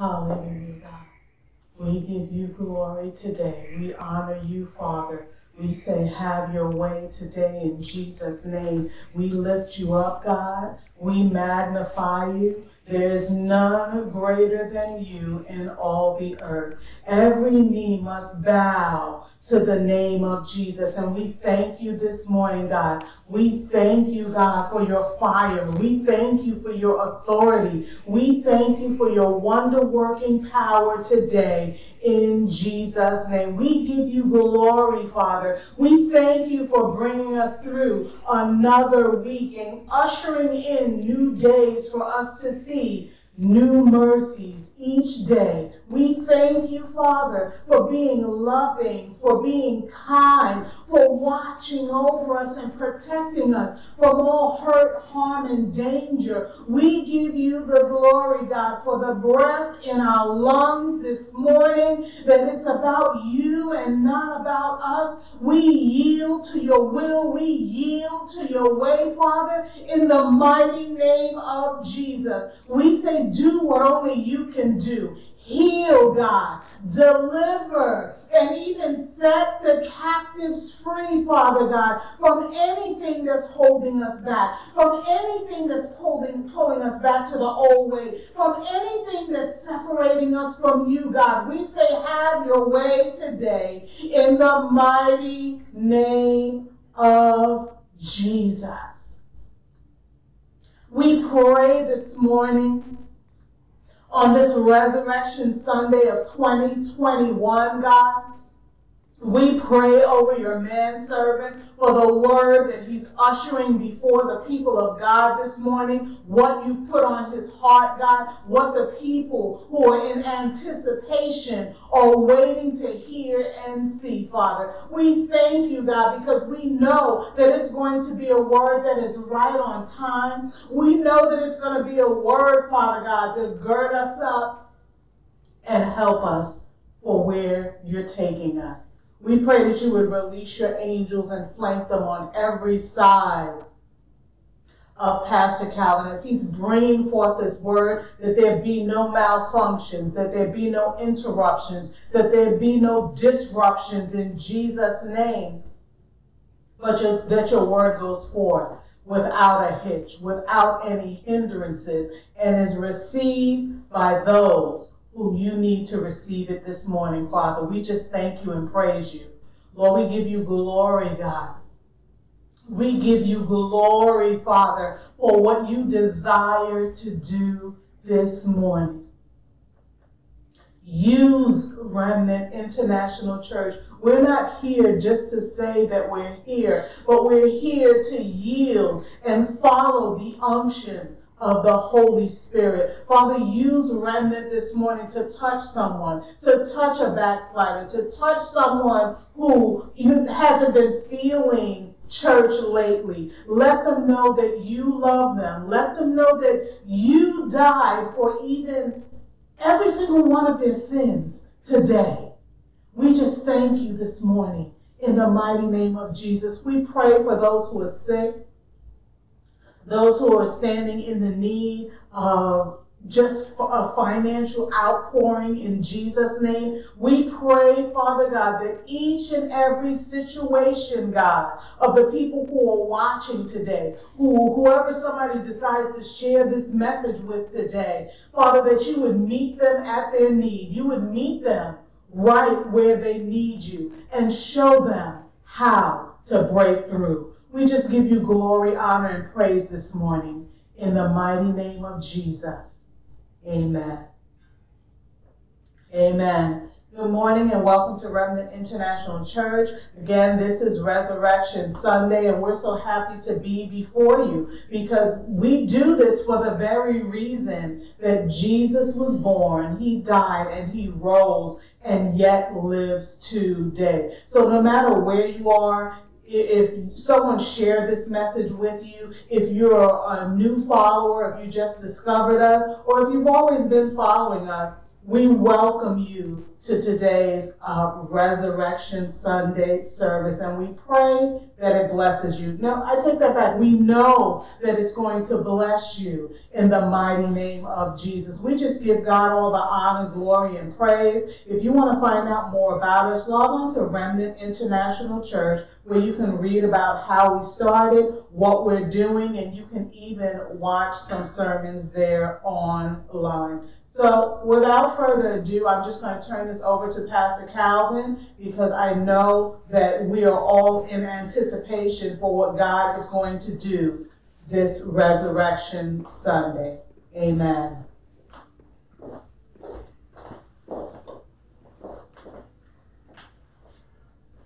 Hallelujah, God. We give you glory today. We honor you, Father. We say, have your way today in Jesus' name. We lift you up, God. We magnify you. There is none greater than you in all the earth. Every knee must bow to the name of Jesus. And we thank you this morning, God. We thank you, God, for your fire. We thank you for your authority. We thank you for your wonder working power today in Jesus' name. We give you glory, Father. We thank you for bringing us through another week and ushering in new days for us to see new mercies each day. We thank you, Father, for being loving, for being kind, for watching over us and protecting us from all hurt, harm, and danger. We give you the glory, God, for the breath in our lungs this morning, that it's about you and not about us. We yield to your will. We yield to your way, Father, in the mighty name of Jesus. We say, do what only you can do. Heal, God. Deliver and even set the captives free, Father God, from anything that's holding us back, from anything that's pulling, pulling us back to the old way, from anything that's separating us from you, God. We say, have your way today in the mighty name of Jesus. We pray this morning on this Resurrection Sunday of 2021, God. We pray over your manservant for the word that he's ushering before the people of God this morning, what you've put on his heart, God, what the people who are in anticipation are waiting to hear and see, Father. We thank you, God, because we know that it's going to be a word that is right on time. We know that it's going to be a word, Father God, that gird us up and help us for where you're taking us. We pray that you would release your angels and flank them on every side of Pastor Calvin as he's bringing forth this word that there be no malfunctions, that there be no interruptions, that there be no disruptions in Jesus' name, but your, that your word goes forth without a hitch, without any hindrances, and is received by those you need to receive it this morning, Father. We just thank you and praise you. Lord, we give you glory, God. We give you glory, Father, for what you desire to do this morning. Use Remnant International Church. We're not here just to say that we're here, but we're here to yield and follow the unction of the Holy Spirit. Father, use remnant this morning to touch someone, to touch a backslider, to touch someone who hasn't been feeling church lately. Let them know that you love them. Let them know that you died for even every single one of their sins today. We just thank you this morning in the mighty name of Jesus. We pray for those who are sick those who are standing in the need of just a financial outpouring in Jesus' name. We pray, Father God, that each and every situation, God, of the people who are watching today, who whoever somebody decides to share this message with today, Father, that you would meet them at their need. You would meet them right where they need you and show them how to break through. We just give you glory, honor, and praise this morning in the mighty name of Jesus. Amen. Amen. Good morning and welcome to Remnant International Church. Again, this is Resurrection Sunday, and we're so happy to be before you because we do this for the very reason that Jesus was born, He died, and He rose and yet lives today. So no matter where you are if someone shared this message with you, if you're a new follower, if you just discovered us, or if you've always been following us, We welcome you to today's uh, Resurrection Sunday service, and we pray that it blesses you. No, I take that back. We know that it's going to bless you in the mighty name of Jesus. We just give God all the honor, glory, and praise. If you want to find out more about us, log on to Remnant International Church, where you can read about how we started, what we're doing, and you can even watch some sermons there online. So without further ado, I'm just going to turn this over to Pastor Calvin because I know that we are all in anticipation for what God is going to do this Resurrection Sunday. Amen.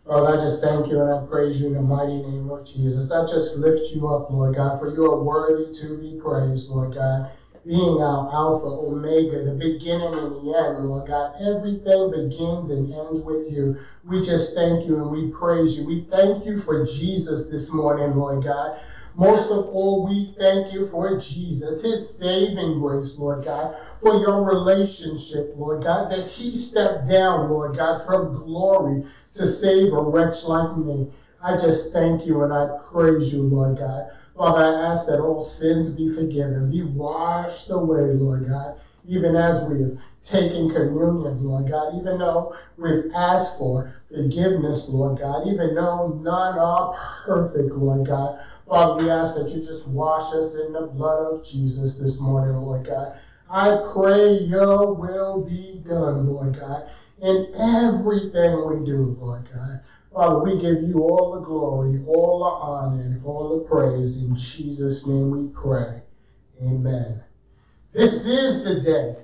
Lord, I just thank you and I praise you in the mighty name of Jesus. I just lift you up, Lord God, for you are worthy to be praised, Lord God being our Alpha, Omega, the beginning and the end, Lord God. Everything begins and ends with you. We just thank you and we praise you. We thank you for Jesus this morning, Lord God. Most of all, we thank you for Jesus, his saving grace, Lord God, for your relationship, Lord God, that he stepped down, Lord God, from glory to save a wretch like me. I just thank you and I praise you, Lord God. Father, I ask that all sins be forgiven, be washed away, Lord God, even as we have taken communion, Lord God, even though we've asked for forgiveness, Lord God, even though none are perfect, Lord God. Father, we ask that you just wash us in the blood of Jesus this morning, Lord God. I pray your will be done, Lord God, in everything we do, Lord God. Father, we give you all the glory, all the honor, and all the praise. In Jesus' name we pray. Amen. This is the day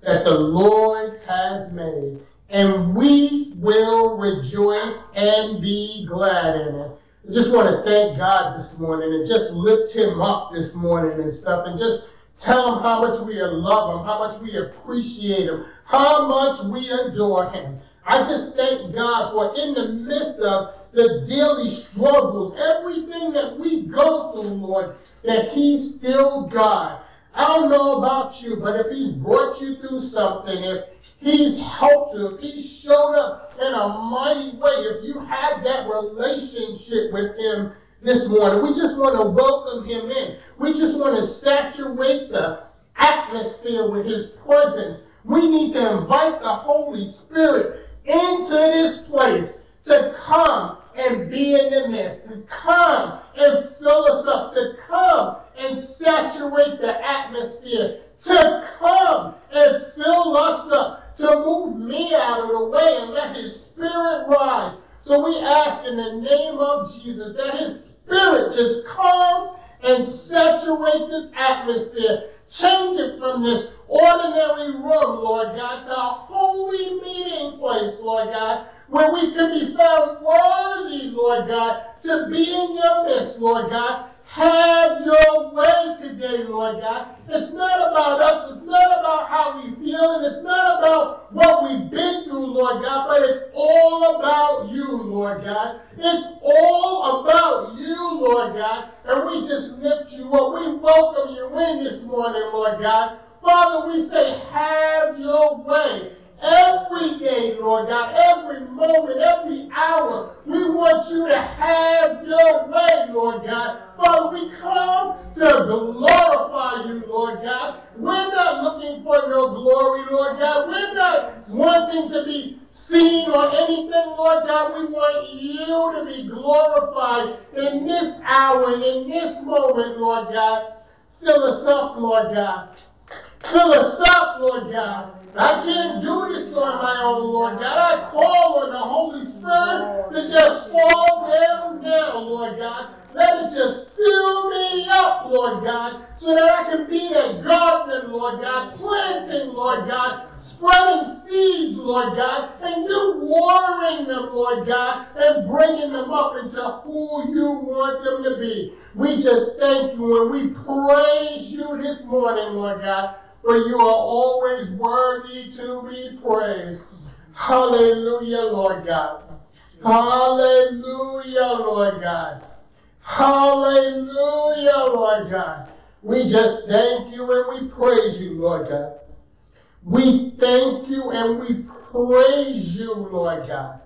that the Lord has made, and we will rejoice and be glad in it. I just want to thank God this morning and just lift him up this morning and stuff and just tell him how much we love him, how much we appreciate him, how much we adore him. I just thank God for in the midst of the daily struggles, everything that we go through, Lord, that He's still God. I don't know about you, but if He's brought you through something, if He's helped you, if He showed up in a mighty way, if you had that relationship with Him this morning, we just want to welcome Him in. We just want to saturate the atmosphere with His presence. We need to invite the Holy Spirit into this place to come and be in the midst, to come and fill us up, to come and saturate the atmosphere, to come and fill us up, to move me out of the way and let his spirit rise. So we ask in the name of Jesus that his spirit just comes and saturate this atmosphere. Change it from this ordinary room, Lord God, to a holy meeting place, Lord God, where we can be found worthy, Lord God, to be in your midst, Lord God. Have your way today, Lord God. It's not about us. It's not about how we feel. And it's not about what we've been through, Lord God. But it's all about you, Lord God. It's all about you, Lord God. And we just lift you up. We welcome you in this morning, Lord God. Father, we say, have your way. Every day, Lord God, every moment, every hour, we want you to have your way, Lord God. Father, we come to glorify you, Lord God. We're not looking for your glory, Lord God. We're not wanting to be seen or anything, Lord God. We want you to be glorified in this hour and in this moment, Lord God. Fill us up, Lord God. Fill us up, Lord God. I can't do this on my own, Lord God. I call on the Holy Spirit to just fall down down, Lord God. Let it just fill me up, Lord God, so that I can be that gardener, Lord God, planting, Lord God, spreading seeds, Lord God, and you watering them, Lord God, and bringing them up into who you want them to be. We just thank you and we praise you this morning, Lord God for you are always worthy to be praised. Hallelujah, Lord God. Hallelujah, Lord God. Hallelujah, Lord God. We just thank you and we praise you, Lord God. We thank you and we praise you, Lord God.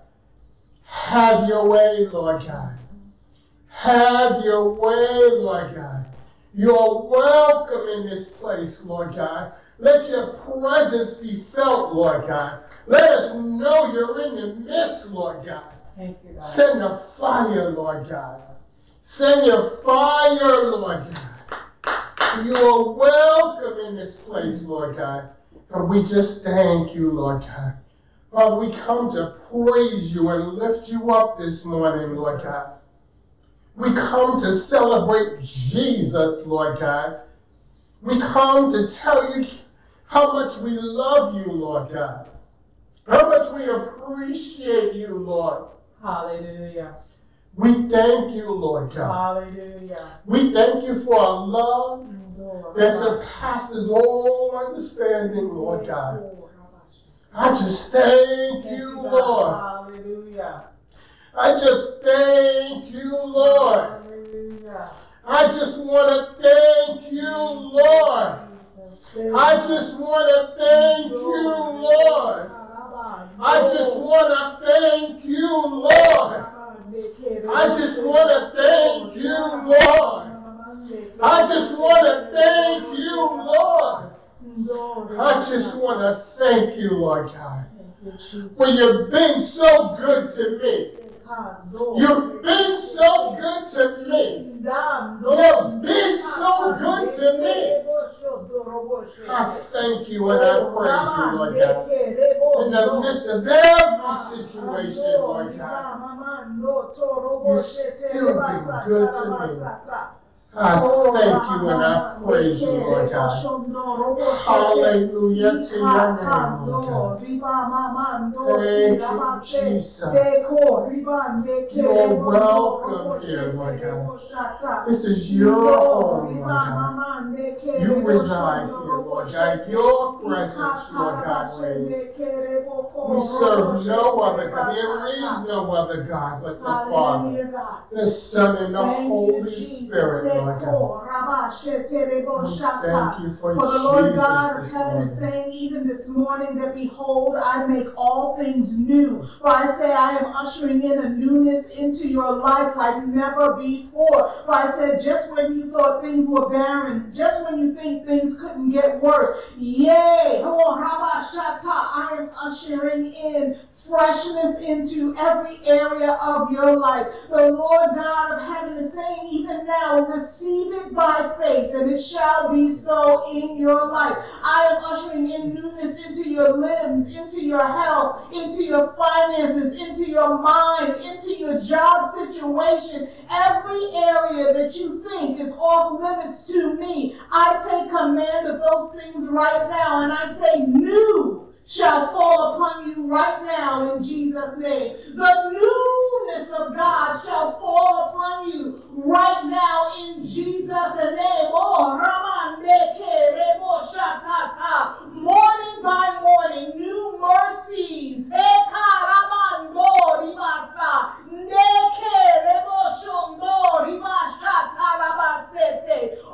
Have your way, Lord God. Have your way, Lord God. You're welcome in this place, Lord God. Let your presence be felt, Lord God. Let us know you're in the midst, Lord God. Thank you, God. Send a fire, Lord God. Send your fire, Lord God. You are welcome in this place, Lord God. And we just thank you, Lord God. Father, we come to praise you and lift you up this morning, Lord God. We come to celebrate Jesus, Lord God. We come to tell you how much we love you, Lord God. How much we appreciate you, Lord. Hallelujah. We thank you, Lord God. Hallelujah. We thank you for a love mm, Lord. that surpasses all understanding, Lord mm, God. I just thank Thank you, God. Lord. Hallelujah. I just thank you, Lord. I just want to thank you, Lord. I just want to thank you, Lord. I just want to thank you, Lord. I just want to thank you, Lord. I just want to thank you, Lord. I just want to thank you, Lord God. For you've been so good to me. You've been so good to me. You've been so good to me. I thank you and I praise you, Lord God. In the midst of every situation, Lord God, you've still been good to me. I thank you and I praise you, Lord God. Hallelujah to your name, Lord God. Thank you, Jesus. You're welcome here, Lord God. This is your home, Lord God. You reside here, Lord God. Your presence, Lord God, reigns. We serve no other God. There is no other God but the Father, the Son, and the Holy Spirit, Lord Oh, thank you for For the Lord God of heaven is saying even this morning that behold, I make all things new. For I say I am ushering in a newness into your life like never before. For I said just when you thought things were barren, just when you think things couldn't get worse, yay, oh I am ushering in freshness into every area of your life. The Lord God of heaven is saying, even now, receive it by faith, and it shall be so in your life. I am ushering in newness into your limbs, into your health, into your finances, into your mind, into your job situation. Every area that you think is off limits to me, I take command of those things right now, and I say, new shall fall upon you right now in Jesus' name. The newness of God shall fall upon you right now in Jesus' name. Oh. Morning by morning, new mercies.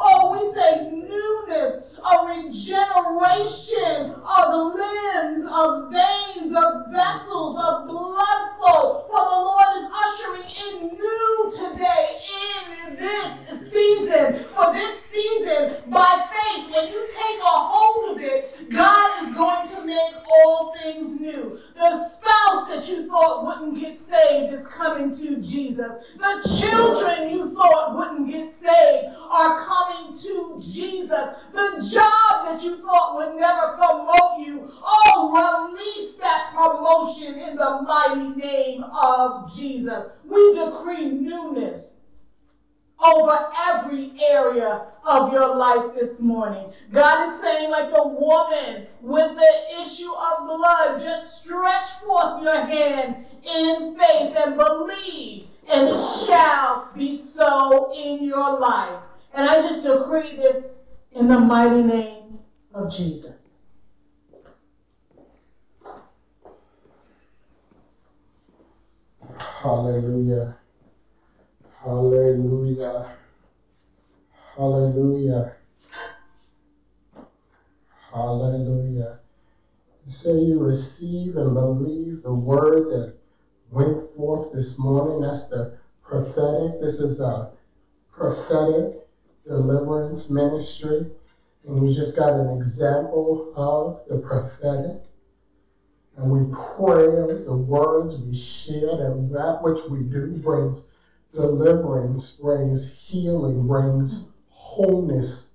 Oh, we say newness, a regeneration of limbs, of veins, of vessels, of blood flow. For the Lord is ushering in new today in this season. For this season, by faith, when you take a hold of it, God is going to make all things new. The spouse that you thought wouldn't get saved is coming to Jesus. The children you thought wouldn't get saved are coming to Jesus. The job that you thought would never promote you, oh, release that promotion in the mighty name of Jesus. We decree newness over every area of your life this morning. God is saying, like the woman with the issue of blood, just stretch forth your hand in faith and believe, and it shall be so in your life. And I just decree this in the mighty name of Jesus. Hallelujah. Hallelujah. Hallelujah. Hallelujah. say you receive and believe the word that went forth this morning. That's the prophetic. This is a prophetic deliverance ministry. And we just got an example of the prophetic. And we pray the words we share, and that which we do brings deliverance, brings healing, brings wholeness,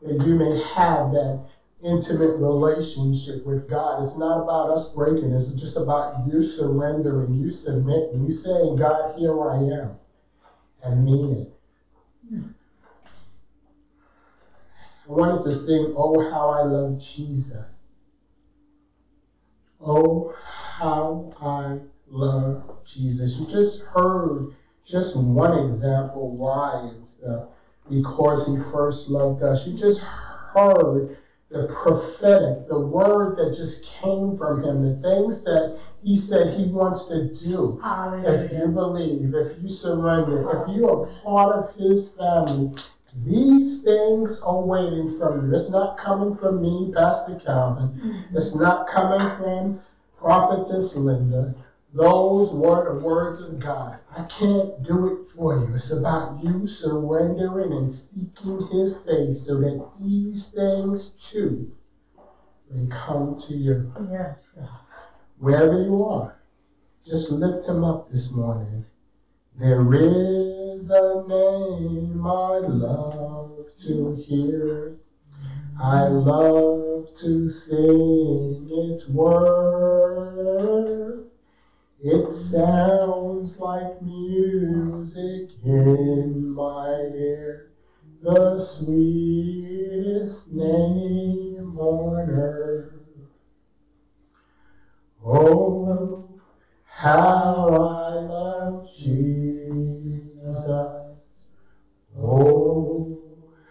that you may have that intimate relationship with God. It's not about us breaking, it's just about you surrendering, you submitting, you saying, God, here I am, and mean it. I wanted to sing, Oh, how I love Jesus. Oh, how I love Jesus. You just heard just one example why it's uh, because he first loved us. You just heard the prophetic, the word that just came from him, the things that he said he wants to do. Hallelujah. If you believe, if you surrender, if you are part of his family, these things are waiting from you. It's not coming from me, Pastor Calvin. Mm-hmm. It's not coming from Prophetess Linda. Those were the words of God. I can't do it for you. It's about you surrendering and seeking His face so that these things too may come to you. Yes, Wherever you are, just lift Him up this morning. There is a name I love to hear. I love to sing its word. It sounds like music in my ear, the sweetest name on earth. Oh, how I love Jesus. Oh,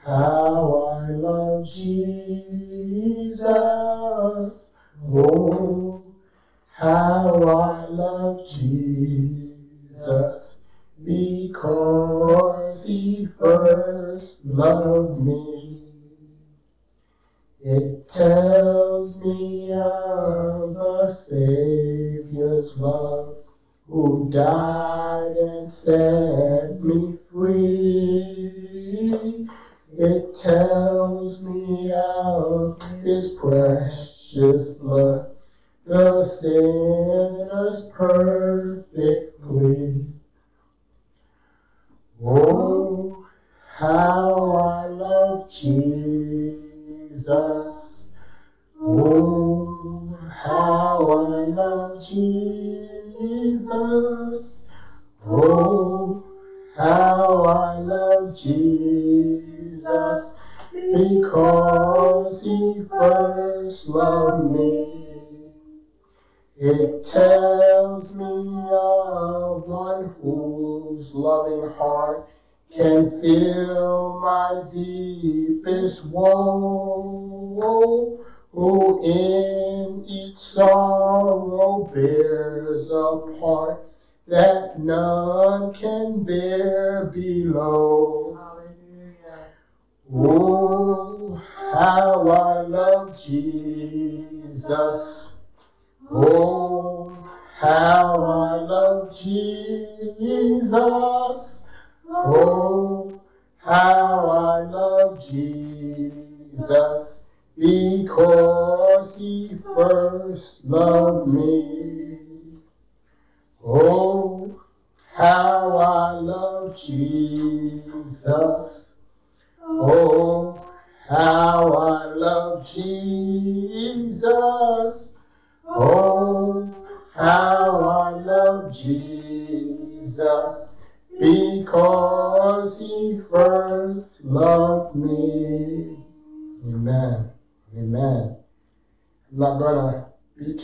how I love Jesus. Oh, how I love Jesus because he first loved me. It tells me of the Savior's love who died and set me free. It tells me of his precious blood the sinners perfectly. Oh,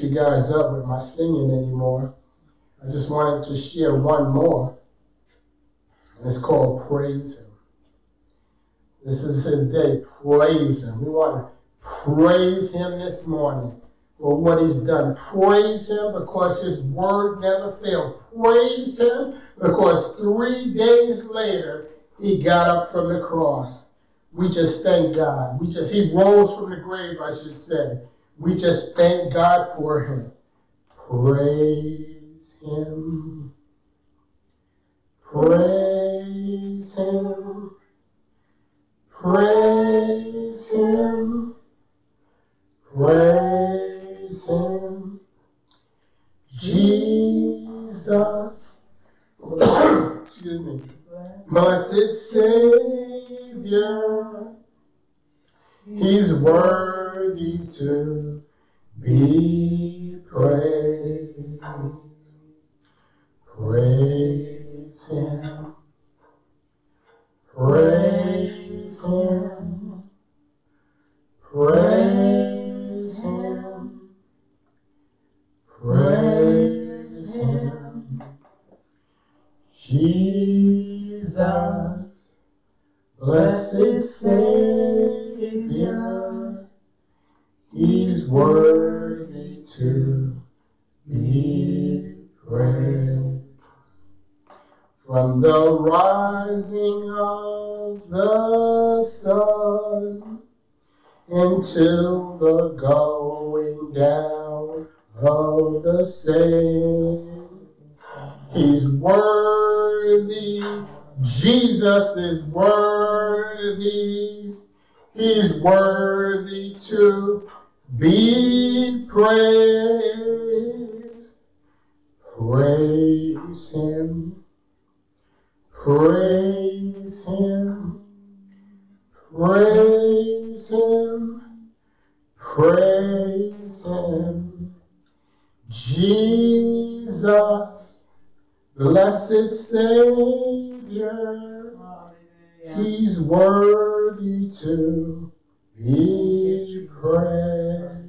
you guys up with my singing anymore. I just wanted to share one more. And it's called Praise Him. This is his day. Praise Him. We want to praise Him this morning for what He's done. Praise Him because His word never failed. Praise Him because three days later He got up from the cross. We just thank God. We just He rose from the grave, I should say. We just thank God for him. Praise him. Praise him. Praise him. Praise him. Jesus. Excuse me. Blessed Savior. He's worthy to be praised. Praise him. Praise him. Praise him. Praise him. Jesus, blessed Savior, He's worthy to be praised. From the rising of the sun until the going down of the same. He's worthy. Jesus is worthy. He's worthy to be praised. Praise him. Praise him. Praise him. Praise him. Jesus, blessed Savior, he's worthy to be praised.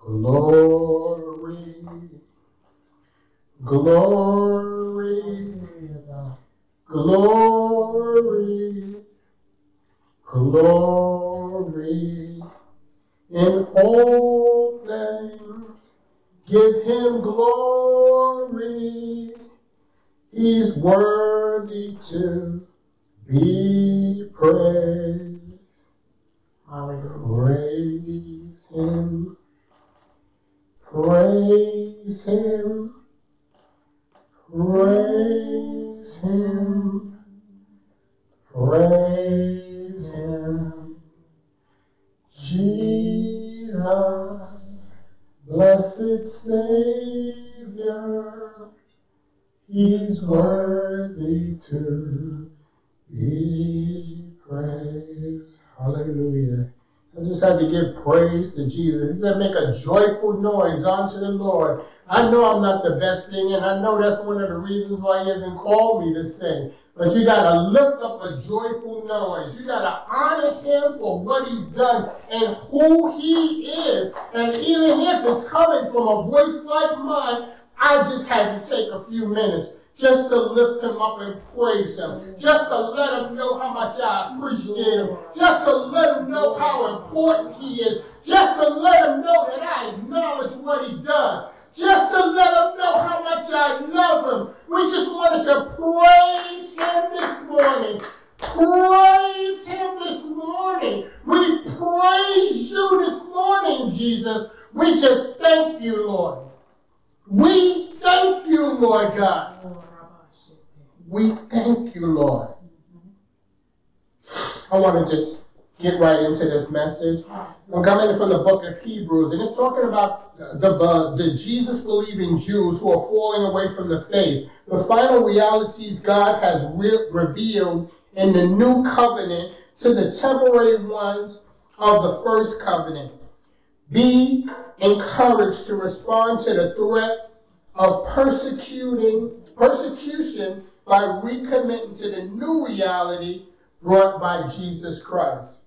Glory, glory, glory, glory in all things. Give him glory. He's worthy to be praised. Hallelujah. Praise him. Praise him. Praise him. Praise him. Jesus, blessed Savior, he's worthy to be praised. Hallelujah. I just had to give praise to Jesus. He said, make a joyful noise unto the Lord. I know I'm not the best singer, and I know that's one of the reasons why he hasn't called me to sing. But you got to lift up a joyful noise. You got to honor him for what he's done and who he is. And even if it's coming from a voice like mine, I just had to take a few minutes just to lift him up and praise him, just to let him know how much I appreciate him, just to let him know how important he is, just to let him know that I acknowledge what he does, just to let him know how much I love him. We just wanted to praise him this morning. Praise him this morning. We praise you this morning, Jesus. We just thank you, Lord. We thank you, Lord God. We thank you, Lord. I want to just get right into this message. I'm coming from the book of Hebrews, and it's talking about the, uh, the Jesus believing Jews who are falling away from the faith. The final realities God has re- revealed in the new covenant to the temporary ones of the first covenant. Be encouraged to respond to the threat of persecuting persecution by recommitting to the new reality brought by Jesus Christ.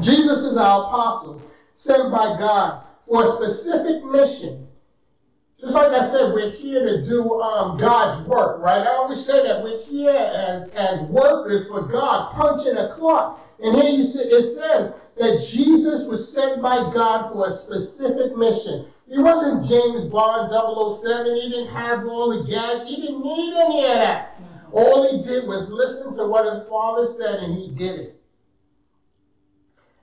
Jesus is our apostle, sent by God for a specific mission. Just like I said, we're here to do um, God's work, right? I always say that we're here as, as workers for God, punching a clock. And here you see, it says that Jesus was sent by God for a specific mission. He wasn't James Bond 007. He didn't have all the gadgets. He didn't need any of that. All he did was listen to what his father said and he did it.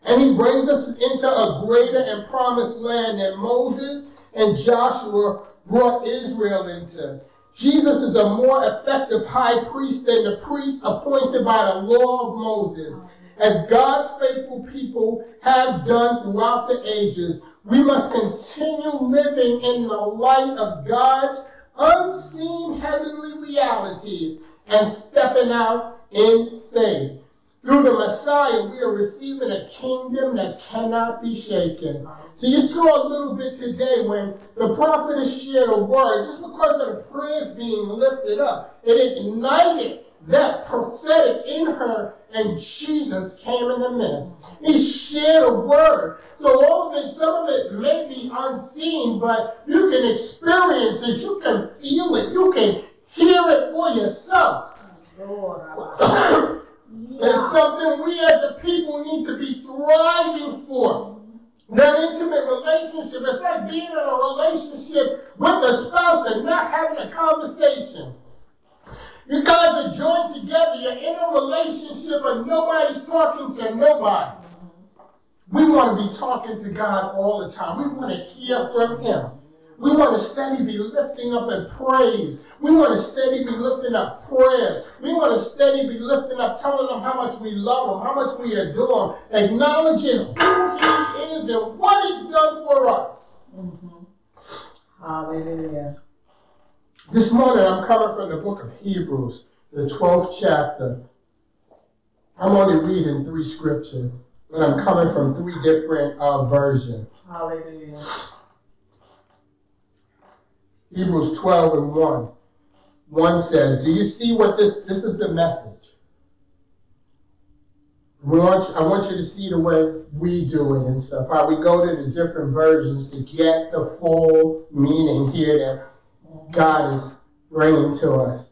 And he brings us into a greater and promised land that Moses and Joshua brought Israel into. Jesus is a more effective high priest than the priest appointed by the law of Moses. As God's faithful people have done throughout the ages, we must continue living in the light of God's unseen heavenly realities and stepping out in faith. Through the Messiah, we are receiving a kingdom that cannot be shaken. So you saw a little bit today when the prophetess shared a word, just because of the prayers being lifted up, it ignited that prophetic in her, and Jesus came in the midst. He shared a word. So all of it, some of it may be unseen, but you can experience it, you can feel it, you can hear it for yourself. It's something we as a people need to be thriving for. That intimate relationship, it's like being in a relationship with a spouse and not having a conversation. You guys are joined together, you're in a relationship, but nobody's talking to nobody. We want to be talking to God all the time. We want to hear from Him. We want to steady be lifting up in praise. We want to steady be lifting up prayers. We want to steady be lifting up, telling them how much we love Him, how much we adore Him, acknowledging who He is and what He's done for us. Mhm. Hallelujah. This morning I'm coming from the book of Hebrews, the 12th chapter. I'm only reading three scriptures, but I'm coming from three different uh, versions. Hallelujah. Hebrews 12 and 1. 1 says, Do you see what this this is the message? We want you- I want you to see the way we do it and stuff. How we go to the different versions to get the full meaning here that God is bringing to us.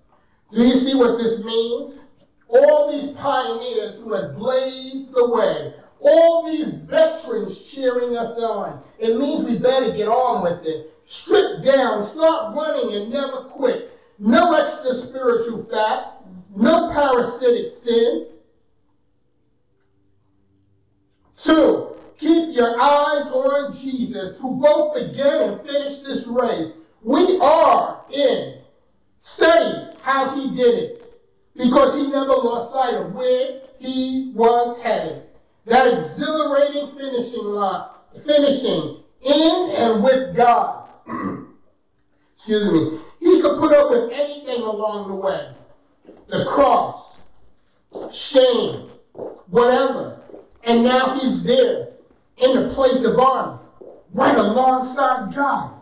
Do you see what this means? All these pioneers who have blazed the way, all these veterans cheering us on. It means we better get on with it. Strip down, start running, and never quit. No extra spiritual fat, no parasitic sin. Two, keep your eyes on Jesus, who both began and finished this race. We are in. Study how he did it, because he never lost sight of where he was headed. That exhilarating finishing line, finishing in and with God. Excuse me. He could put up with anything along the way. The cross, shame, whatever. And now he's there in the place of honor, right alongside God.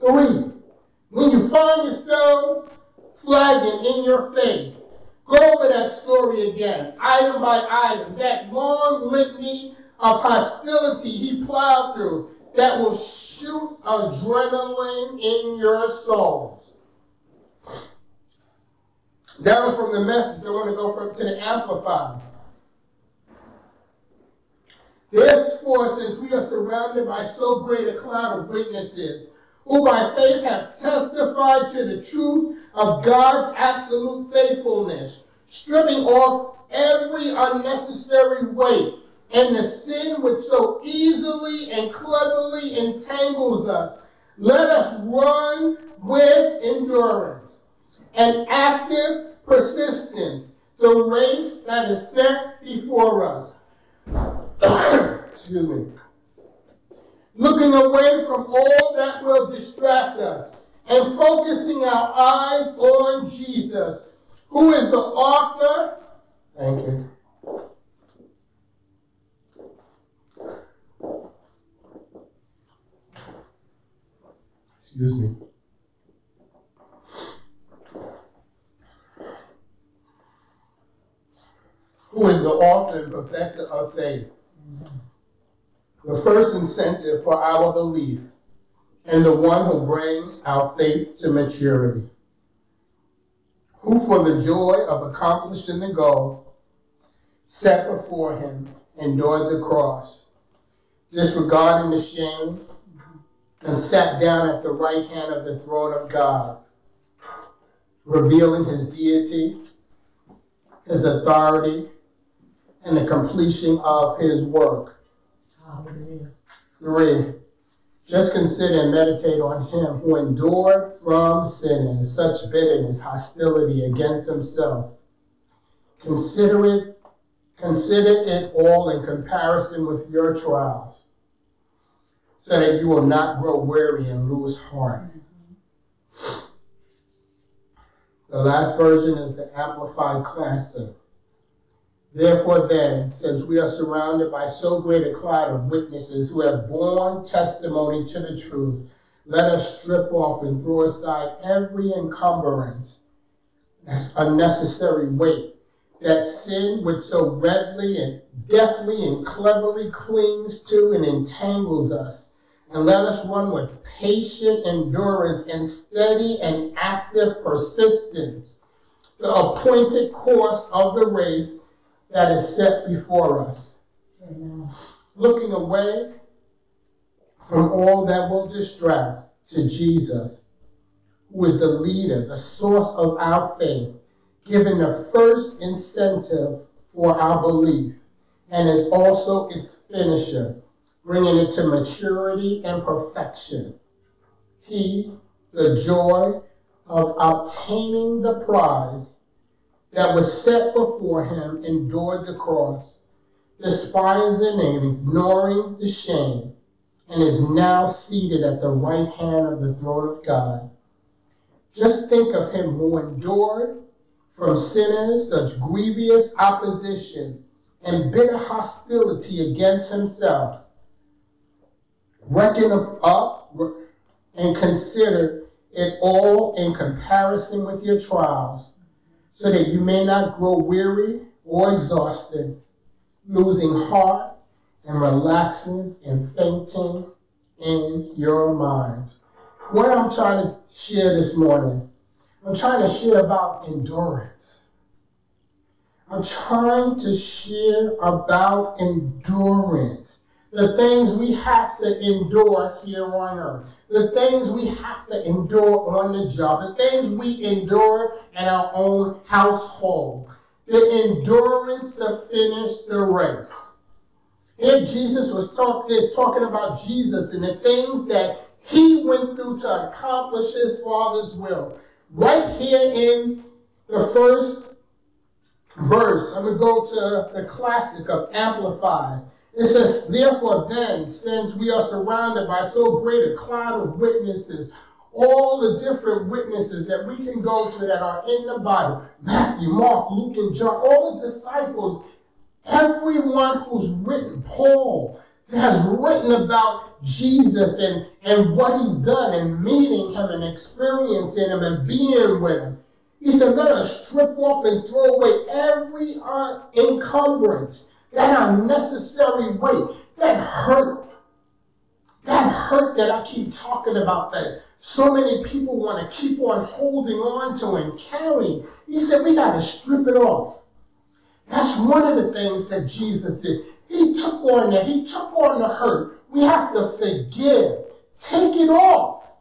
Three, when you find yourself flagging in your faith, go over that story again, item by item, that long litany of hostility he plowed through that will shoot adrenaline in your souls. That was from the message. I want to go from to the amplified. Therefore, since we are surrounded by so great a cloud of witnesses, who by faith have testified to the truth of God's absolute faithfulness, stripping off every unnecessary weight and the sin which so easily and cleverly entangles us, let us run with endurance and active persistence the race that is set before us. Excuse me. Looking away from all that will distract us and focusing our eyes on Jesus, who is the author. Thank you. Excuse me. Who is the author and perfecter of faith? The first incentive for our belief, and the one who brings our faith to maturity. Who, for the joy of accomplishing the goal set before him, endured the cross, disregarding the shame, and sat down at the right hand of the throne of God, revealing his deity, his authority, and the completion of his work. Three, just consider and meditate on him who endured from sinners such bitterness, hostility against himself. Consider it, consider it all in comparison with your trials, so that you will not grow weary and lose heart. The last version is the Amplified Classic. Therefore, then, since we are surrounded by so great a cloud of witnesses who have borne testimony to the truth, let us strip off and throw aside every encumbrance, unnecessary weight, that sin which so readily and deftly and cleverly clings to and entangles us. And let us run with patient endurance and steady and active persistence the appointed course of the race that is set before us. Amen. Looking away from all that will distract to Jesus, who is the leader, the source of our faith, given the first incentive for our belief, and is also its finisher, bringing it to maturity and perfection. He, the joy of obtaining the prize, that was set before him endured the cross, despising and ignoring the shame, and is now seated at the right hand of the throne of God. Just think of him who endured from sinners such grievous opposition and bitter hostility against himself. Reckon up and consider it all in comparison with your trials so that you may not grow weary or exhausted, losing heart and relaxing and fainting in your minds. What I'm trying to share this morning, I'm trying to share about endurance. I'm trying to share about endurance, the things we have to endure here on earth the things we have to endure on the job, the things we endure in our own household, the endurance to finish the race. Here Jesus was talk, is talking about Jesus and the things that he went through to accomplish his Father's will. Right here in the first verse, I'm going to go to the classic of Amplified. It says, Therefore, then, since we are surrounded by so great a cloud of witnesses, all the different witnesses that we can go to that are in the Bible Matthew, Mark, Luke, and John, all the disciples, everyone who's written, Paul, has written about Jesus and, and what he's done and meeting him and experiencing him and being with him. He said, Let us strip off and throw away every uh, encumbrance that unnecessary weight, that hurt, that hurt that I keep talking about that so many people want to keep on holding on to and carrying. He said we got to strip it off. That's one of the things that Jesus did. He took on that. He took on the hurt. We have to forgive. Take it off.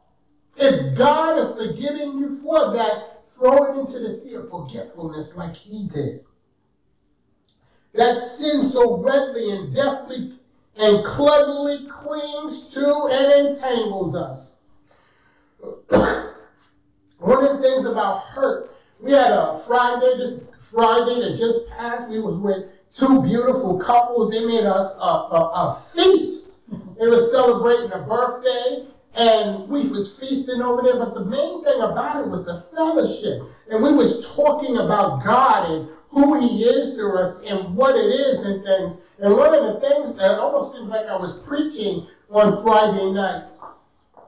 If God is forgiving you for that, throw it into the sea of forgetfulness like he did that sin so readily and deftly and cleverly clings to and entangles us. One of the things about hurt, we had a Friday, this Friday that just passed, we was with two beautiful couples. They made us a, a, a feast. They were celebrating a birthday and we was feasting over there. But the main thing about it was the fellowship. And we was talking about God and who he is to us and what it is and things. And one of the things that almost seems like I was preaching on Friday night.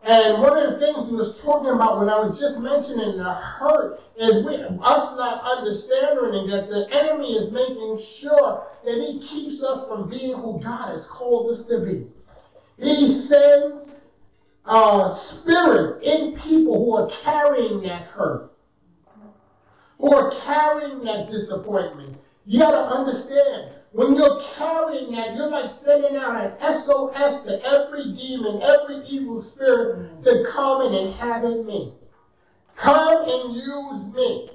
And one of the things he was talking about when I was just mentioning the hurt is we, us not understanding that the enemy is making sure that he keeps us from being who God has called us to be. He sends uh, spirits in people who are carrying that hurt, are carrying that disappointment. You got to understand, when you're carrying that, you're like sending out an SOS to every demon, every evil spirit to come and inhabit me. Come and use me.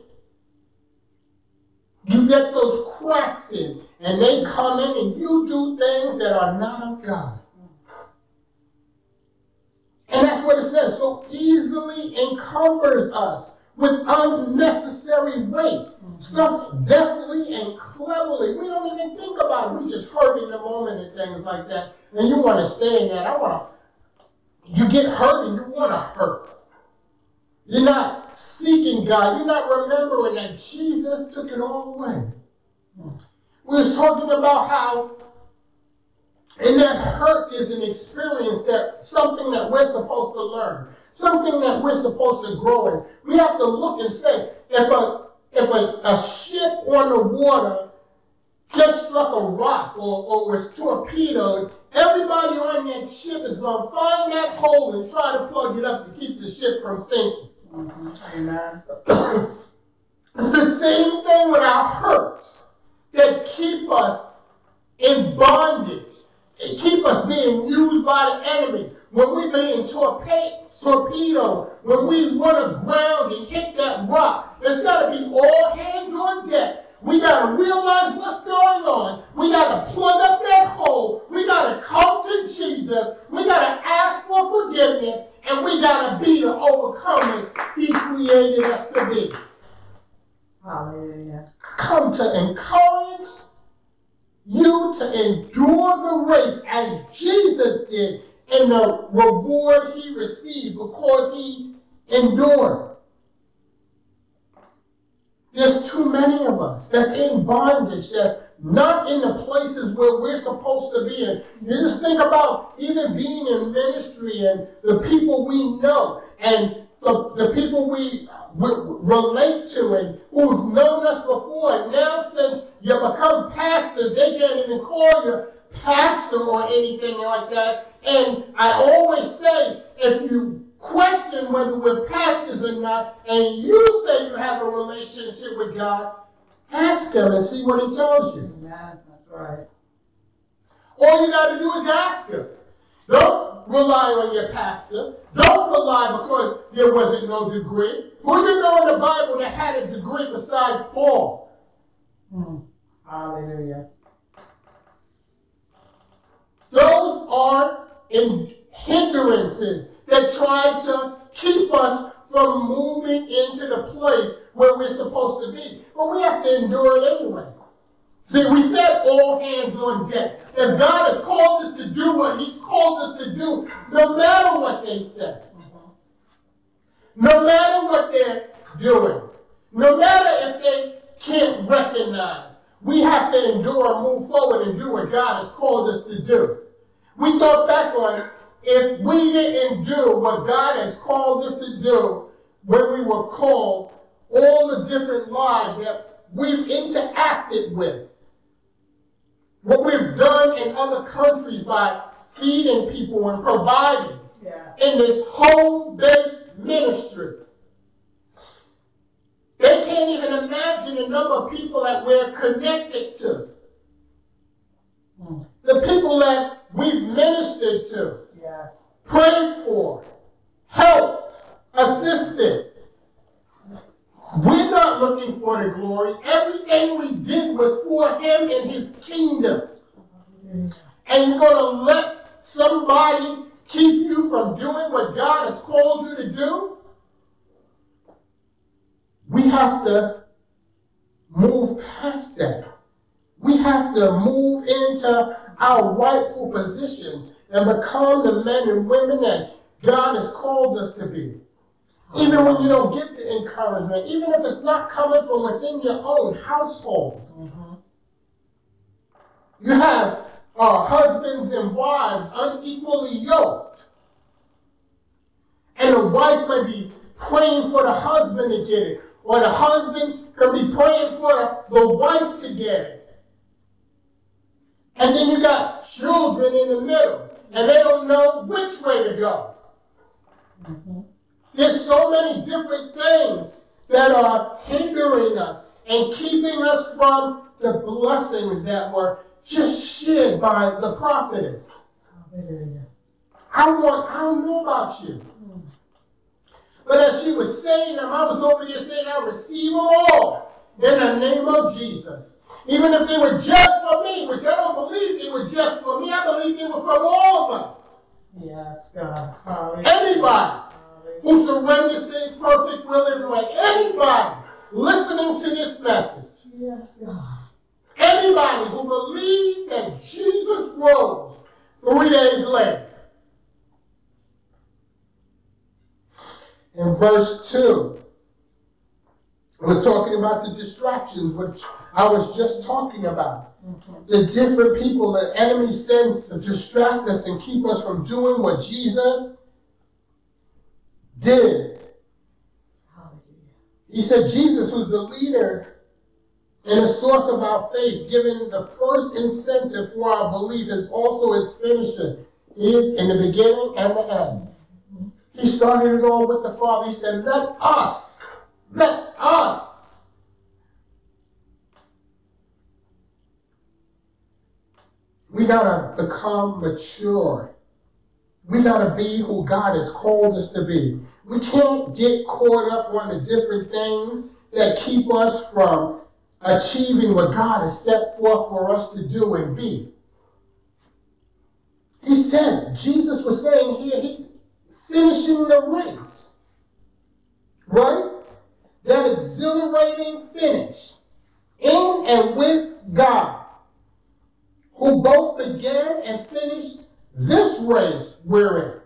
You get those cracks in, and they come in, and you do things that are not of God. And that's what it says. So easily encumbers us with unnecessary weight. Mm-hmm. Stuff deftly and cleverly. We don't even think about it. We just hurt in the moment and things like that. And you want to stay in that. I want to. You get hurt and you want to hurt. You're not seeking God. You're not remembering that Jesus took it all away. Mm-hmm. We was talking about how and that hurt is an experience that something that we're supposed to learn, something that we're supposed to grow in. We have to look and say, if a if a, a ship on the water just struck a rock or, or was torpedoed, everybody on that ship is going to find that hole and try to plug it up to keep the ship from sinking. Mm-hmm. Amen. it's the same thing with our hurts that keep us in bondage and keep us being used by the enemy. When we're being torpe- torpedoed, when we run aground and hit that rock, it's got to be all hands on deck. We got to realize what's going on. We got to plug up that hole. We got to come to Jesus. We got to ask for forgiveness. And we got to be the overcomers He created us to be. Hallelujah. Come to encourage you to endure the race as Jesus did and the reward he received because he endured. There's too many of us that's in bondage, that's not in the places where we're supposed to be. And you just think about even being in ministry and the people we know and the, the people we relate to and who've known us before. And now, since you become pastors, they can't even call you pastor or anything like that. And I always say, if you question whether we're pastors or not, and you say you have a relationship with God, ask him and see what he tells you. Yeah, that's right. All you got to do is ask him. Don't rely on your pastor. Don't rely because there wasn't no degree. Who do you know in the Bible that had a degree besides Paul? Hmm. Hallelujah. Those are hindrances that try to keep us from moving into the place where we're supposed to be. But we have to endure it anyway. See, we said all hands on deck. If God has called us to do what He's called us to do, no matter what they say, no matter what they're doing, no matter if they can't recognize, we have to endure and move forward and do what God has called us to do. We thought back on it. if we didn't do what God has called us to do when we were called, all the different lives that we've interacted with, what we've done in other countries by feeding people and providing Yes. in this home-based ministry. They can't even imagine the number of people that we're connected to. Hmm. The people that we've ministered to, Yes. prayed for, helped, assisted. We're not looking for the glory. Everything we did was for Him and His kingdom. And you're going to let somebody keep you from doing what God has called you to do? We have to move past that. We have to move into our rightful positions and become the men and women that God has called us to be. Even when you don't get the encouragement, even if it's not coming from within your own household. Mhm. You have uh, husbands and wives unequally yoked. And the wife may be praying for the husband to get it, or the husband can be praying for the wife to get it. And then you got children in the middle, and they don't know which way to go. Mhm. There's so many different things that are hindering us and keeping us from the blessings that were just shared by the prophetess. Hallelujah. I want, I don't know about you. But as she was saying them, I was over here saying, I receive them all. in the name of Jesus. Even if they were just for me, which I don't believe they were just for me, I believe they were from all of us. Yes, God. Hallelujah. Anybody who surrenders to his perfect will and way, anybody listening to this message, Yes, God. anybody who believes that Jesus rose three days later. In verse 2, we're talking about the distractions, which I was just talking about. Mhm. The different people the enemy sends to distract us and keep us from doing what Jesus did. He said, Jesus, who's the leader and the source of our faith, given the first incentive for our belief, is also its finisher. He is in the beginning and the end. He started it all with the Father. He said, Let us, let us. We gotta become mature. We gotta be who God has called us to be. We can't get caught up on the different things that keep us from achieving what God has set forth for us to do and be. He said, Jesus was saying here, he finishing the race. Right? That exhilarating finish in and with God, who both began and finished this race we're in.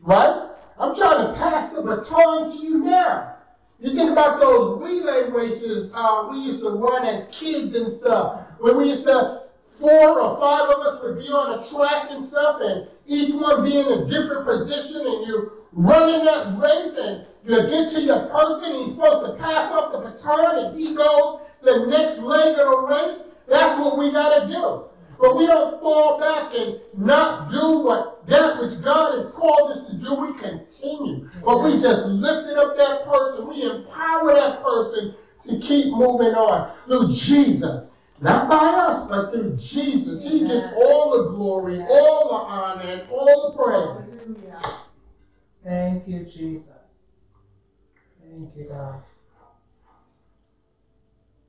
Right? I'm trying to pass the baton to you now. You think about those relay races uh, we used to run as kids and stuff, where we used to, four or five of us would be on a track and stuff, and each one be in a different position, and you running that race, and you get to your person, he's supposed to pass off the baton, and he goes the next leg of the race. That's what we got to do. But we don't fall back and not do what that which God has called us to do. We continue. But we just lifted up that person. We empower that person to keep moving on through Jesus. Not by us, but through Jesus. He gets all the glory, all the honor, and all the praise. Hallelujah. Thank you, Jesus. Thank you, God.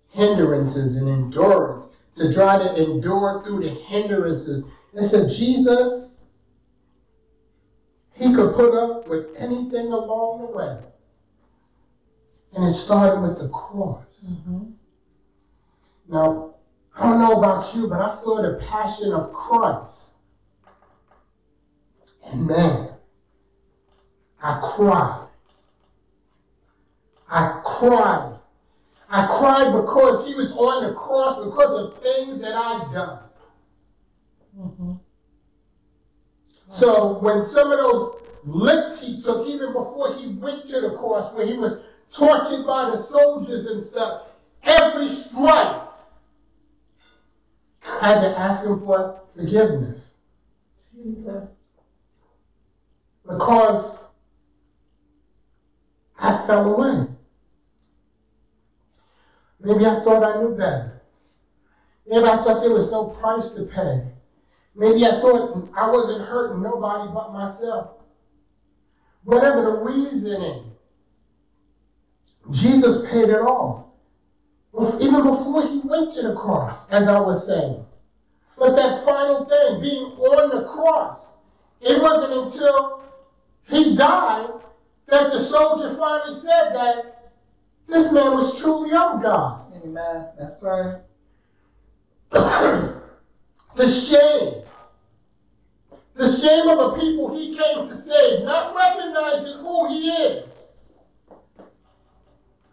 Hindrances and endurance. To try to endure through the hindrances. And said, Jesus, he could put up with anything along the way. And it started with the cross. Mhm. Now, I don't know about you, but I saw the passion of Christ. And man, I cried. I cried. I cried because he was on the cross because of things that I'd done. Mhm. So when some of those licks he took, even before he went to the cross, where he was tortured by the soldiers and stuff, every strike I had to ask him for forgiveness Jesus. because I fell away. Maybe I thought I knew better. Maybe I thought there was no price to pay. Maybe I thought I wasn't hurting nobody but myself. Whatever the reasoning, Jesus paid it all. Even before he went to the cross, as I was saying. But that final thing, being on the cross, it wasn't until he died that the soldier finally said that this man was truly of God. Amen. That's right. the shame. The shame of the people he came to save, not recognizing who he is.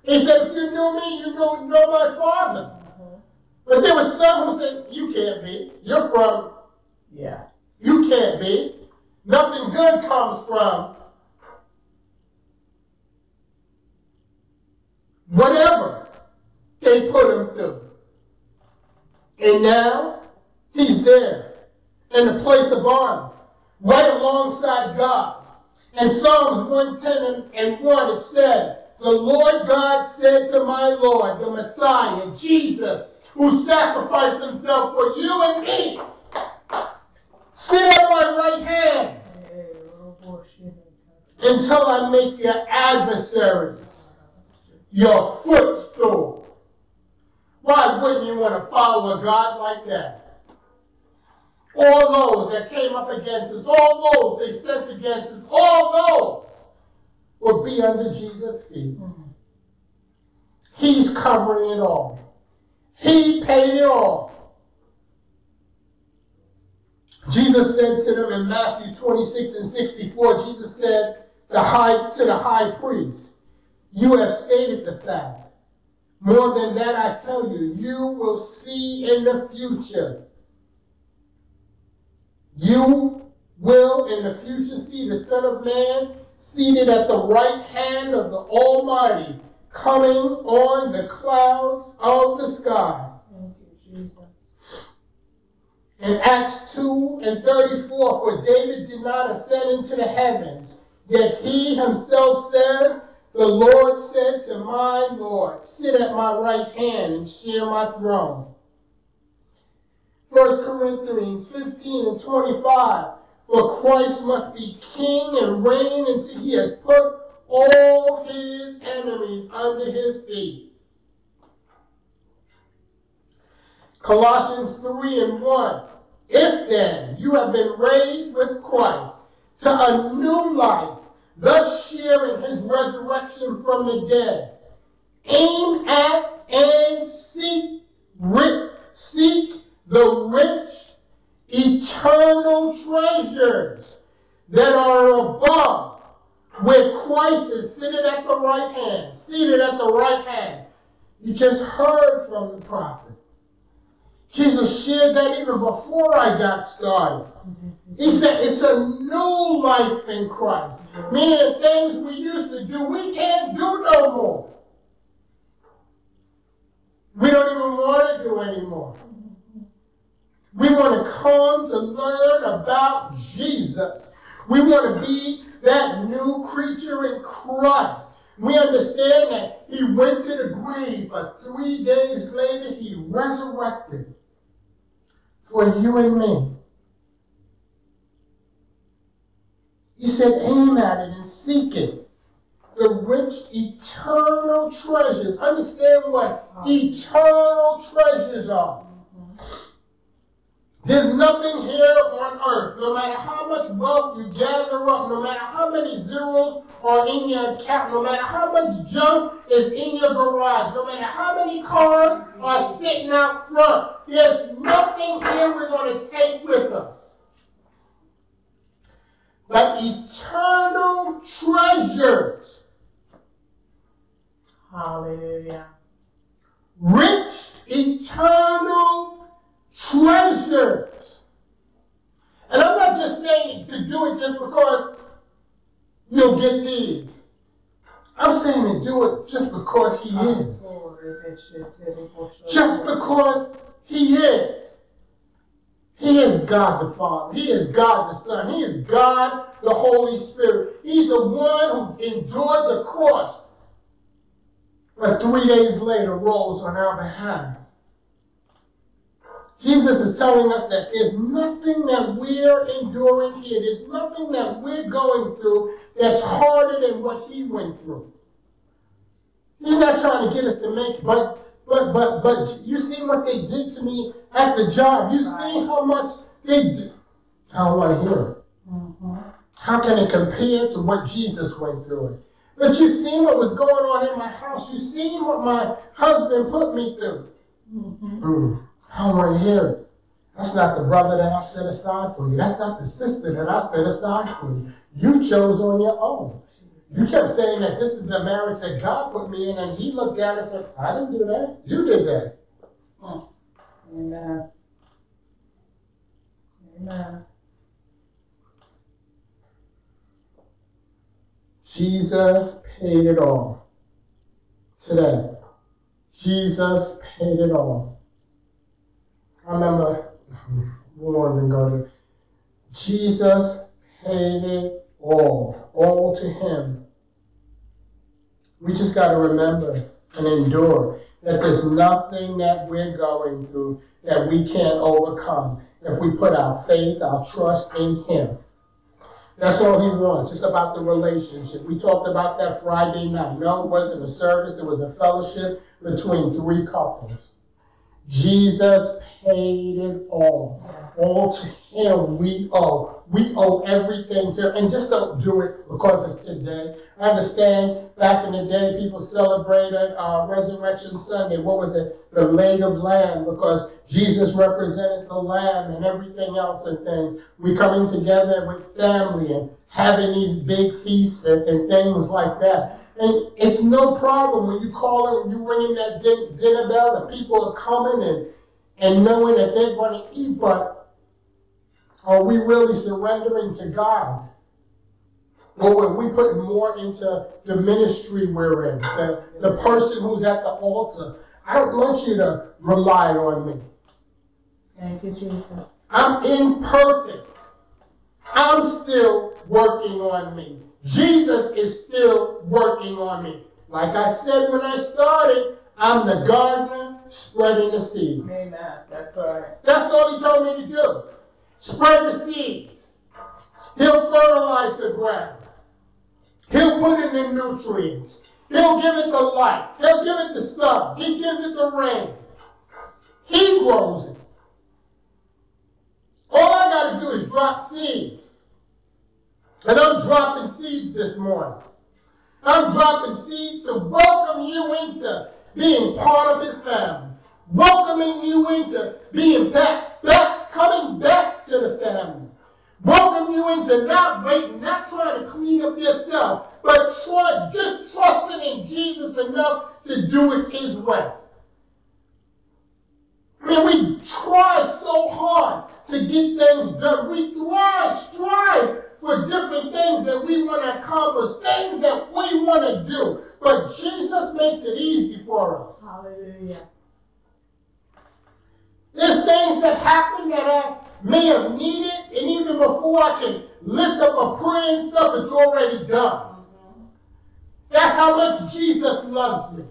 He said, if you knew me, you know, know my father. Mhm. But there was some who said, you can't be. You're from, Yeah. you can't be. Nothing good comes from whatever they put him through. And now he's there in the place of honor, right alongside God. In Psalms 110 and 1, it said, The Lord God said to my Lord, the Messiah, Jesus, who sacrificed himself for you and me, sit at my right hand oh, bullshit. until I make your adversaries your footstool. Why wouldn't you want to follow a God like that? All those that came up against us, all those they sent against us, all those will be under Jesus' feet. He's covering it all. He paid it all. Jesus said to them in Matthew 26 and 64, Jesus said the high, to the high priest, You have stated the fact. More than that, I tell you, you will see in the future. You will in the future see the Son of Man seated at the right hand of the Almighty, coming on the clouds of the sky. Thank you, Jesus. In Acts 2 and 34, for David did not ascend into the heavens, yet he himself says, The Lord said to my Lord, Sit at my right hand and share my throne. 1 Corinthians 15 and 25, for Christ must be king and reign until he has put all his enemies under his feet. Colossians 3 and 1. If then you have been raised with Christ to a new life, thus sharing his resurrection from the dead, aim at and seek, seek the rich, eternal treasures that are above, where Christ is seated at the right hand, seated at the right hand. You just heard from the prophet. Jesus shared that even before I got started. He said it's a new life in Christ. Meaning the things we used to do, we can't do no more. We don't even want to do anymore. We want to come to learn about Jesus. We want to be that new creature in Christ. We understand that he went to the grave, but three days later he resurrected for you and me. He said, aim at it and seek it. The rich eternal treasures. Understand what eternal treasures are. Mm-hmm. There's nothing here on earth, no matter how much wealth you gather up, no matter how many zeros are in your account, no matter how much junk is in your garage, no matter how many cars are sitting out front, there's nothing here we're going to take with us. But eternal treasures. Hallelujah. Rich, eternal treasures. And I'm not just saying to do it just because you'll get these. I'm saying to do it just because he is. Just because he is. He is God the Father. He is God the Son. He is God the Holy Spirit. He's the one who endured the cross, but three days later rose on our behalf. Jesus is telling us that there's nothing that we're enduring here. There's nothing that we're going through that's harder than what he went through. He's not trying to get us to make, but but but but you see what they did to me at the job. You see how much they did. I don't want to hear it. Mm-hmm. How can it compare to what Jesus went through it? But you seen what was going on in my house. You seen what my husband put me through. Mm-hmm. Mm, I don't want to hear it. That's not the brother that I set aside for you. That's not the sister that I set aside for you. You chose on your own. You kept saying that this is the marriage that God put me in, and he looked at down and said, I didn't do that. You did that. Amen. Amen. Jesus paid it all. Today, Jesus paid it all. I remember, we won't even go to Jesus paid it all, all to him. We just got to remember and endure that there's nothing that we're going through that we can't overcome if we put our faith, our trust in him. That's all he wants. It's about the relationship. We talked about that Friday night. No, it wasn't a service, it was a fellowship between three couples. Jesus paid it all. All to him we owe. We owe everything to and just don't do it because it's today. I understand back in the day people celebrated uh, Resurrection Sunday. What was it? The Leg of Lamb because Jesus represented the Lamb and everything else and things. We coming together with family and having these big feasts and, and things like that. And it's no problem when you call and you ringing that din- dinner bell, the people are coming and, and knowing that they're going to eat, but are we really surrendering to God? Or are we putting more into the ministry we're in? The, the person who's at the altar. I don't want you to rely on me. Thank you, Jesus. I'm imperfect. I'm still working on me. Jesus is still working on me. Like I said when I started, I'm the gardener spreading the seeds. Amen. That's right. That's all he told me to do. Spread the seeds. He'll fertilize the ground. He'll put in the nutrients. He'll give it the light. He'll give it the sun. He gives it the rain. He grows it. All I got to do is drop seeds. And I'm dropping seeds this morning. I'm dropping seeds to welcome you into being part of his family. Welcoming you into being back, back, coming back to the family. Welcome you into not waiting, not trying to clean up yourself, but try, just trusting in Jesus enough to do it his way. I mean, we try so hard to get things done. We thrive, strive for different things that we want to accomplish, things that we want to do. But Jesus makes it easy for us. Hallelujah. There's things that happen that I may have needed, and even before I can lift up a prayer and stuff, it's already done. Mm-hmm. That's how much Jesus loves me.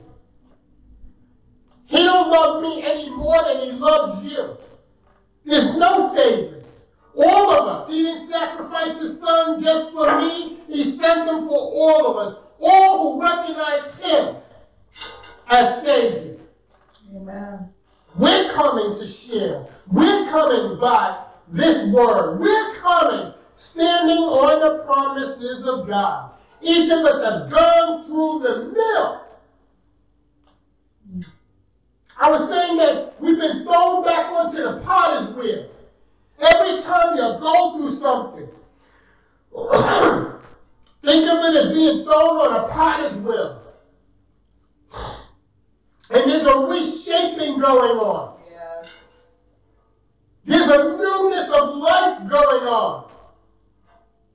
He don't love me any more than he loves you. There's no favorites. All of us. He didn't sacrifice his son just for me. He sent him for all of us. All who recognize him as Savior. Amen. We're coming to share. We're coming by this word. We're coming standing on the promises of God. Each of us have gone through the mill. I was saying that we've been thrown back onto the potter's wheel. Every time you go through something, think of it as being thrown on a potter's wheel. And there's a reshaping going on. Yes. There's a newness of life going on.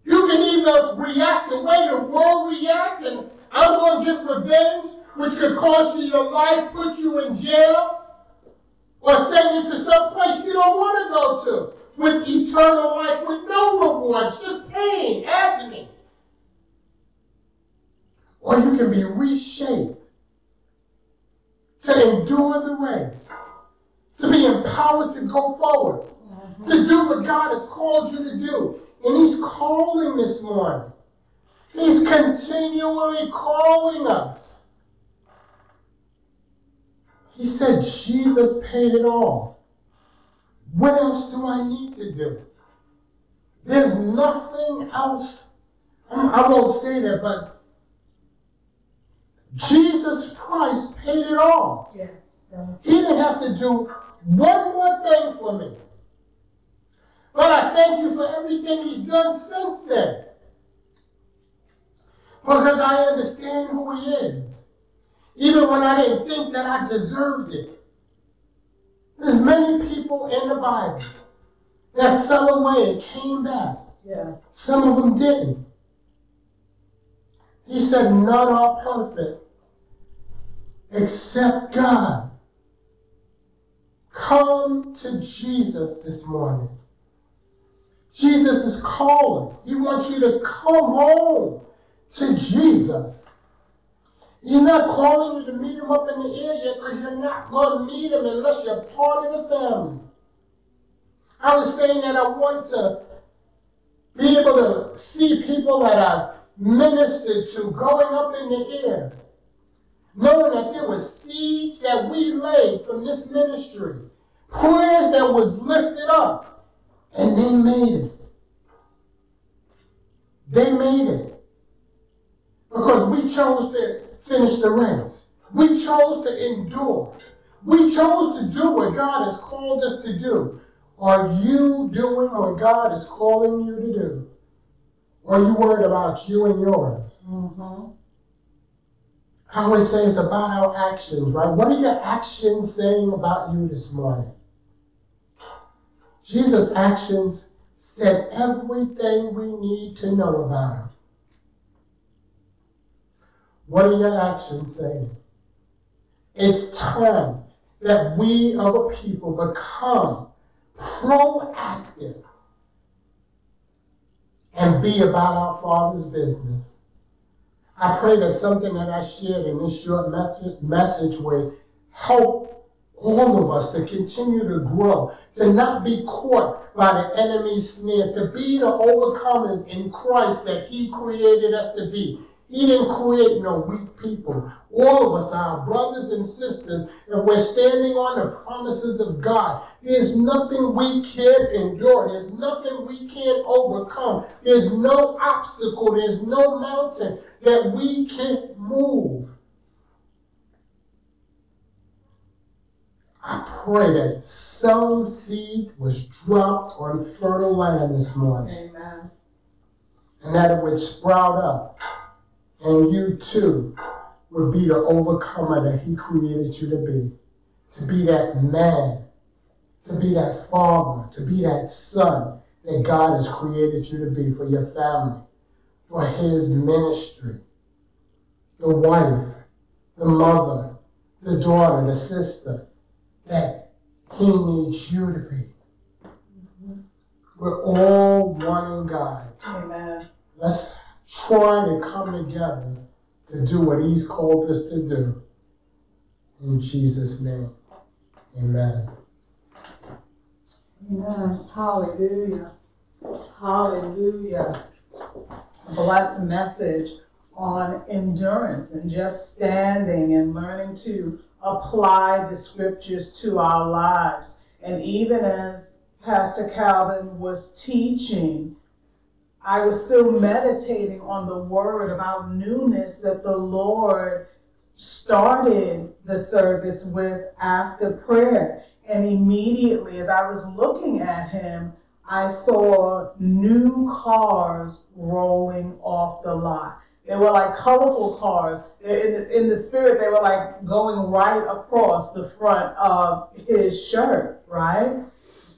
You can either react the way the world reacts, and I'm going to get revenge, which could cost you your life, put you in jail, or send you to some place you don't want to go to with eternal life with no rewards, just pain, agony. Or you can be reshaped to endure the race, to be empowered to go forward, mm-hmm. to do what God has called you to do. And He's calling this morning. He's continually calling us. He said, Jesus paid it all. What else do I need to do? There's nothing else. I won't say that, but Jesus Christ paid it all. Yes. He didn't have to do one more thing for me. But I thank you for everything he's done since then. Because I understand who he is. Even when I didn't think that I deserved it. There's many people in the Bible that fell away and came back. Yes. Some of them didn't. He said, None are perfect except God. Come to Jesus this morning. Jesus is calling. He wants you to come home to Jesus. He's not calling you to meet him up in the air yet because you're not going to meet him unless you're part of the family. I was saying that I wanted to be able to see people that I've ministered to going up in the air, knowing that there were seeds that we laid from this ministry, prayers that was lifted up, and they made it. They made it. We chose to finish the race. We chose to endure. We chose to do what God has called us to do. Are you doing what God is calling you to do? Or are you worried about you and yours? Mm-hmm. I always say it's about our actions, right? What are your actions saying about you this morning? Jesus' actions said everything we need to know about him. What are your actions saying? It's time that we of a people become proactive and be about our Father's business. I pray that something that I shared in this short message will help all of us to continue to grow, to not be caught by the enemy's snares, to be the overcomers in Christ that He created us to be. He didn't create no weak people. All of us are brothers and sisters, and we're standing on the promises of God. There's nothing we can't endure. There's nothing we can't overcome. There's no obstacle. There's no mountain that we can't move. I pray that some seed was dropped on fertile land this morning. Amen. And that it would sprout up and you too will be the overcomer that He created you to be. To be that man, to be that father, to be that son that God has created you to be for your family, for His ministry. The wife, the mother, the daughter, the sister that He needs you to be. Mm-hmm. We're all one in God. Amen. Let's try to come together to do what He's called us to do. In Jesus' name, amen. Amen. Hallelujah. Hallelujah. A blessed message on endurance and just standing and learning to apply the scriptures to our lives. And even as Pastor Calvin was teaching, I was still meditating on the word about newness that the Lord started the service with after prayer. And immediately, as I was looking at him, I saw new cars rolling off the lot. They were like colorful cars. In the, in the spirit, they were like going right across the front of his shirt, right?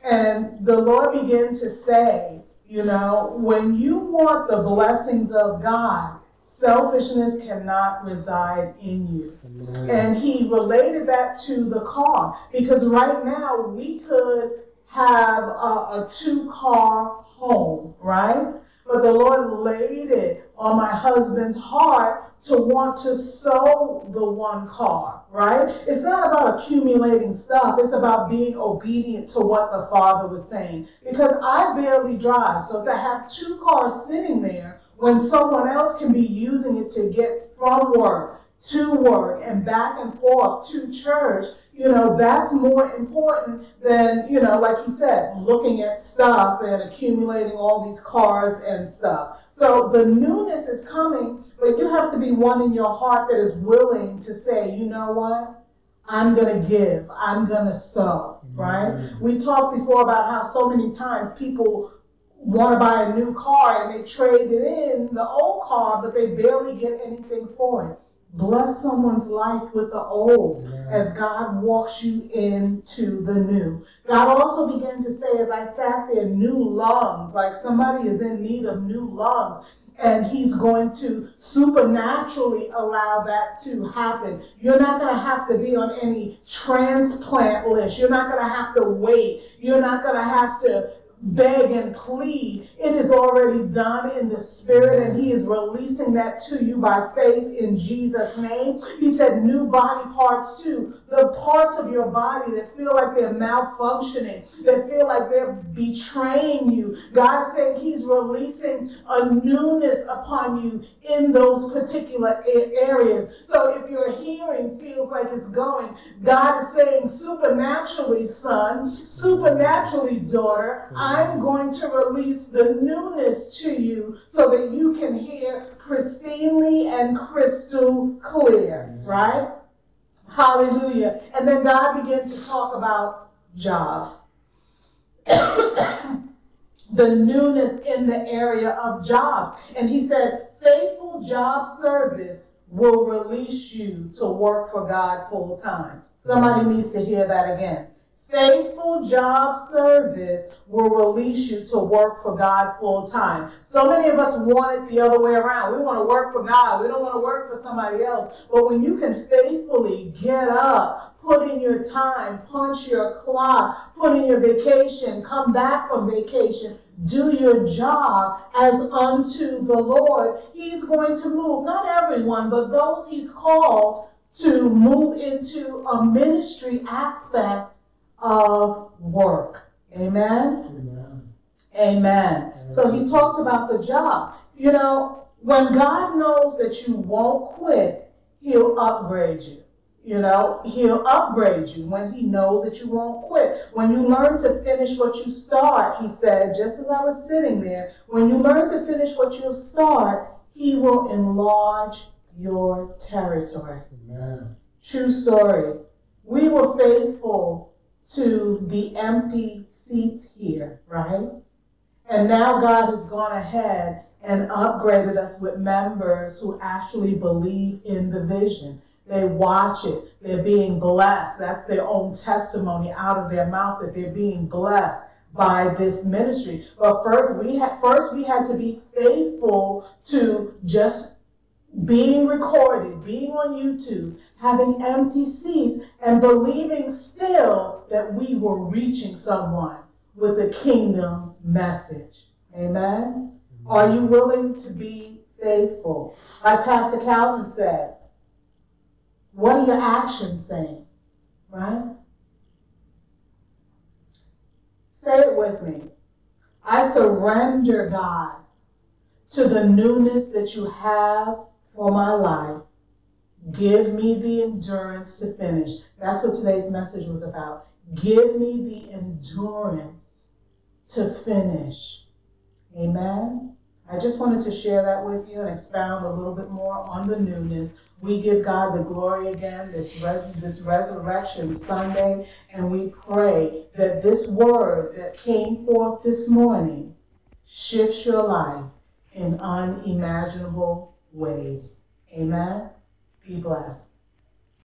And the Lord began to say, you know, when you want the blessings of God, selfishness cannot reside in you. Amen. And he related that to the car because right now we could have a, a two car home, right? But the Lord laid it on my husband's heart to want to sow the one car, right? It's not about accumulating stuff. It's about being obedient to what the Father was saying. Because I barely drive. So to have two cars sitting there when someone else can be using it to get from work to work and back and forth to church, you know, that's more important than, you know, like you said, looking at stuff and accumulating all these cars and stuff. So the newness is coming, but you have to be one in your heart that is willing to say, you know what? I'm going to give. I'm going to sow, right? Mm-hmm. We talked before about how so many times people want to buy a new car and they trade it in the old car, but they barely get anything for it. Bless someone's life with the old as God walks you into the new. God also began to say, as I sat there, new lungs, like somebody is in need of new lungs. And he's going to supernaturally allow that to happen. You're not going to have to be on any transplant list. You're not going to have to wait. You're not going to have to beg and plead. It is already done in the spirit, and He is releasing that to you by faith in Jesus' name. He said, new body parts too. The parts of your body that feel like they're malfunctioning, that feel like they're betraying you. God is saying He's releasing a newness upon you in those particular areas. So if your hearing feels like it's going, God is saying supernaturally, son, supernaturally, daughter, I'm going to release the newness to you so that you can hear pristinely and crystal clear, right? Hallelujah. And then God began to talk about jobs. the newness in the area of jobs. And he said, faithful job service will release you to work for God full time. Somebody needs to hear that again. Faithful job service will release you to work for God full time. So many of us want it the other way around. We want to work for God. We don't want to work for somebody else. But when you can faithfully get up, put in your time, punch your clock, put in your vacation, come back from vacation, do your job as unto the Lord, He's going to move. Not everyone, but those He's called to move into a ministry aspect work. Amen? Amen. Amen. So he talked about the job. You know, when God knows that you won't quit, he'll upgrade you. You know, he'll upgrade you when he knows that you won't quit. When you learn to finish what you start, he said, just as I was sitting there, when you learn to finish what you start, he will enlarge your territory. Amen. True story. We were faithful to the empty seats here, right? And now God has gone ahead and upgraded us with members who actually believe in the vision. They watch it. They're being blessed. That's their own testimony out of their mouth that they're being blessed by this ministry. But first we had first we had to be faithful to just being recorded, being on YouTube, having empty seats, and believing still that we were reaching someone with a kingdom message. Amen? Are you willing to be faithful? Like Pastor Calvin said, what are your actions saying? Right? Say it with me. I surrender, God, to the newness that you have for my life. Give me the endurance to finish. That's what today's message was about. Give me the endurance to finish. Amen. I just wanted to share that with you and expound a little bit more on the newness. We give God the glory again this, re- this resurrection Sunday, and we pray that this word that came forth this morning shifts your life in unimaginable ways. Amen. Be blessed.